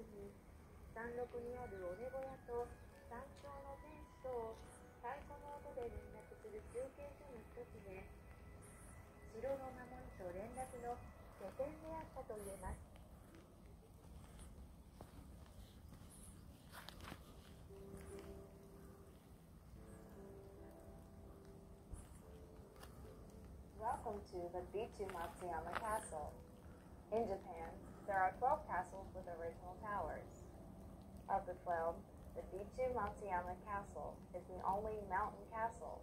山麓にある尾根小屋と山頂の天使とを太鼓の音で連絡する中継所の一つで城の守りと連絡の拠点であったと言えます Welcome to the Bichu Matsuyama Castle. In Japan, there are 12 castles with original towers. Of the 12, the Bichu Matsuyama Castle is the only mountain castle.